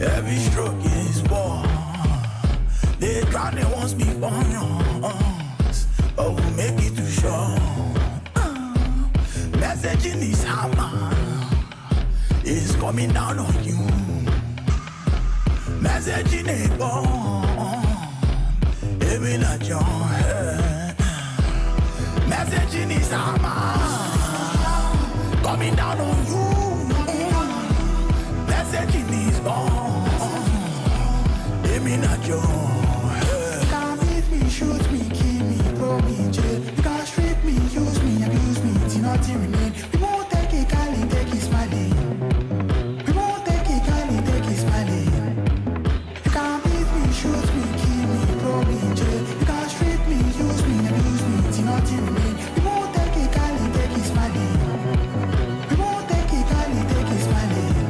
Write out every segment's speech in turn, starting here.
Every stroke is war. They drown they once before us, but we make it to shore. Uh, messaging is hammer is coming down on you. Messaging is born, even at your head. Messaging is hammer coming down on you. You can't beat me, shoot me, kill me, throw me in jail. You strip me, use me, abuse me, won't take it, take it, won't take it, take it. You can't beat me, shoot me, kill me, throw me in jail. You strip me, use uh-huh. me, abuse me, won't take it, take it, won't take it, take it.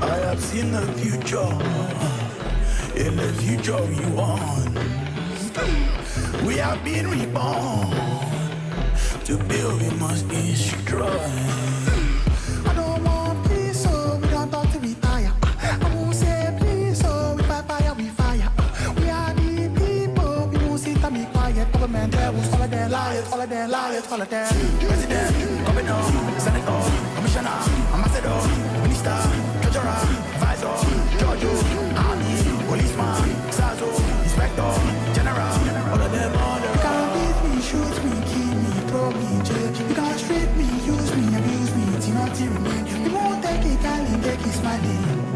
I have seen the future. In the future we want. We are being reborn. To build we must destroy. I don't want peace, so we don't to retire. I won't say please, so we fire, we fire. We are the people, we won't sit and be quiet. Government all of them liars, all of them liars, all of them. Take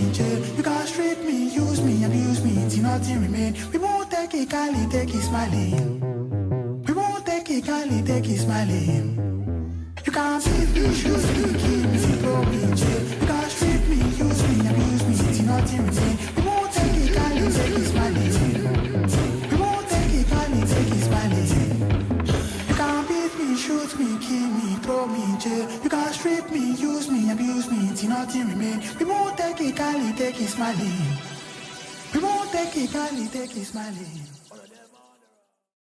in. You can't strip me, use me, abuse me, till nothing remain. We won't take it, Cali, take it, smiling. We won't take it, Cali, take it, smiling. You can't me, shoot me, kill me, throw me jail. You can't strip me, use me, abuse me, till nothing remain. We won't take it, Cali, take it, smiling. We won't take it, Cali, take it, smiling. Throw me jail. You can't strip me, use me, abuse me, till nothing remain. We won't take it, Cali, take it, smiling. We won't take it, Cali, take it, smiling.